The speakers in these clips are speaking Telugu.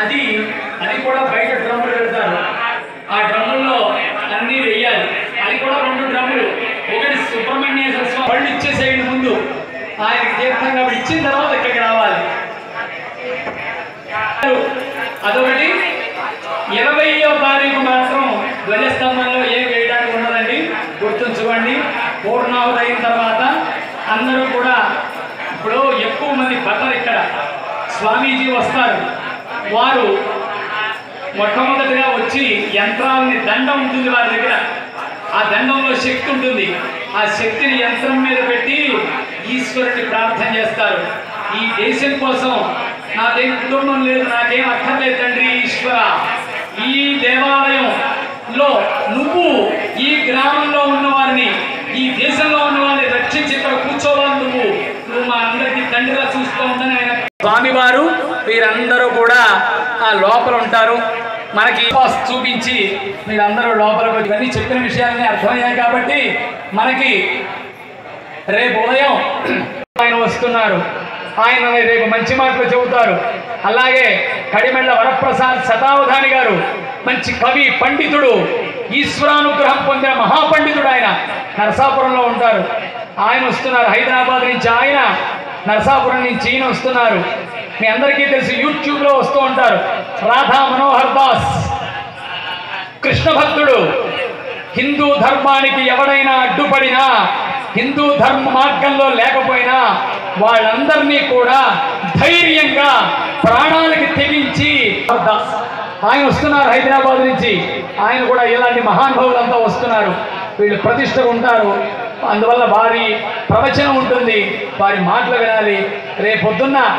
అది అది కూడా బయట డ్రమ్ములు పెడతారు. ఆ డ్రమ్ముల్లో అన్నీ వెయ్యాలి. అది కూడా రెండు డ్రమ్ములు. ఒకటి సుబ్రహ్మణ్యేశ్వర స్వామి పళ్ళు ఇచ్చేసేయండి ముందు. ఆయనకి తీర్థంగా కాబట్టి ఇచ్చిన తర్వాత ఇక్కడికి రావాలి. అదొకటి. ఇరవయో తారీఖు మాత్రం ధ్వజస్తంభంలో ఏం వేయడానికి ఉండదండి. గుర్తుంచుకోండి. పూర్ణావతి అయిన తర్వాత అందరూ కూడా ఇప్పుడు ఎక్కువ మంది పట్టరు ఇక్కడ స్వామీజీ వస్తారు. వారు మొట్టమొదటిగా వచ్చి యంత్రాలని దండం ఉంటుంది వారి దగ్గర. ఆ దండంలో శక్తి ఉంటుంది. ఆ శక్తిని యంత్రం మీద పెట్టి ఈశ్వరుని ప్రార్థన చేస్తారు. ఈ దేశం కోసం నాదేం కుటుంబం లేదు నాకేం అక్కర్లేదు తండ్రి ఈశ్వర. ఈ దేవాలయంలో నువ్వు ఈ గ్రామంలో ఉన్నవారిని ఈ దేశంలో ఉన్న వారిని రక్షించి ఇక్కడ కూర్చోవాలి నువ్వు. నువ్వు మా అందరికీ తండ్రిగా చూస్తూ ఉందని ఆయన. స్వామివారు మీరందరూ కూడా ఆ లోపల ఉంటారు. మనకి చూపించి మీరందరూ లోపలికి ఇవన్నీ చెప్పిన విషయాలన్నీ అర్థమయ్యాయి కాబట్టి మనకి రేపు ఉదయం ఆయన వస్తున్నారు. ఆయన రేపు మంచి మాటలు చెబుతారు. అలాగే కడిమెళ్ళ వరప్రసాద్ శతావధాని గారు మంచి కవి పండితుడు ఈశ్వరానుగ్రహం పొందిన మహాపండితుడు ఆయన. నరసాపురంలో ఉంటారు. ఆయన వస్తున్నారు. హైదరాబాద్ నుంచి ఆయన నరసాపురం నుంచి ఈయన వస్తున్నారు. మీ అందరికీ తెలిసి యూట్యూబ్లో వస్తూ ఉంటారు. రాధా మనోహర్ దాస్. కృష్ణ భక్తుడు. హిందూ ధర్మానికి ఎవడైనా అడ్డుపడినా హిందూ ధర్మ మార్గంలో లేకపోయినా వాళ్ళందరినీ కూడా ధైర్యంగా ప్రాణాలకి తెగించి ఆయన వస్తున్నారు హైదరాబాద్ నుంచి. ఆయన కూడా ఇలాంటి మహానుభావులంతా వస్తున్నారు. వీళ్ళు ప్రతిష్టగా ఉంటారు. అందువల్ల వారి ప్రవచనం ఉంటుంది. వారి మాటలు వినాలి. రేపొద్దున్న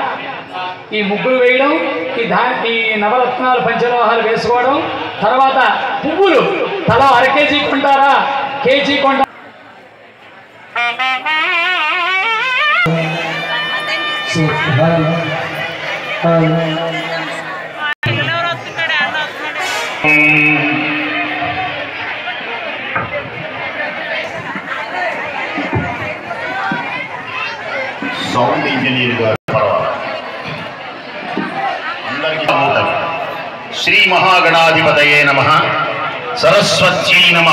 ఈ ముగ్గులు వేయడం ఈ దా ఈ నవరత్నాలు పంచలోహాలు వేసుకోవడం తర్వాత పువ్వులు తల అర కేజీ కొంటారా? కేజీ కొంట సౌండ్ ఇంజనీర్ గారు శ్రీ మహాగణాధిపతయే నమ సరస్వత్యై నమ